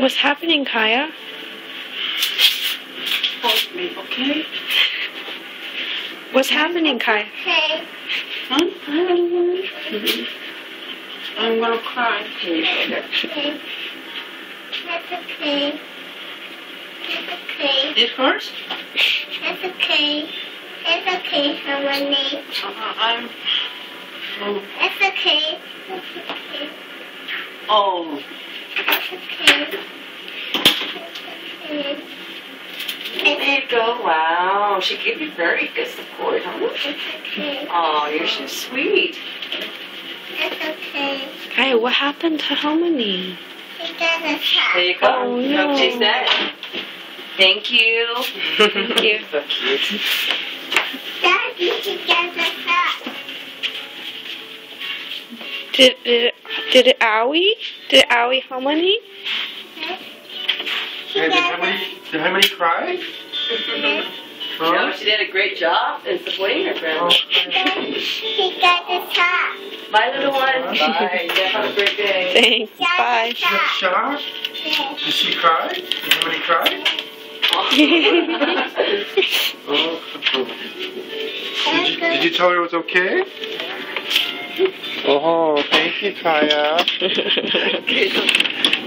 What's happening, Kaiya? Hold me, okay? What's happening, Kaiya? Okay. Huh? I'm gonna cry. Okay. That's okay. That's okay. It hurts? That's okay. That's okay, Halmoni. Uh-huh, I'm. Oh. That's okay. That's okay. oh. That's okay. That's okay. There you go. Wow. She gave you very good support, huh? That's okay. Oh, you're so sweet. That's okay. Kaiya, what happened to Halmoni? He doesn't talk. There you go. Oh, Look what she no. Thank you. Thank you. so cute. Daddy, he doesn't talk. Did it, did it owie? Did it owie Halmoni? Hey, did doesn't Halmoni, did Halmoni cry? You know, she did a great job in supporting her friend. He doesn't talk. Bye, little one. Bye. You have a great day. Thanks. Bye. Doesn't She got talk. shocked? Did she cry? Did Halmoni cry? Oh. Did you, did you tell her it was okay? Oh, thank you, Kaiya.